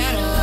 better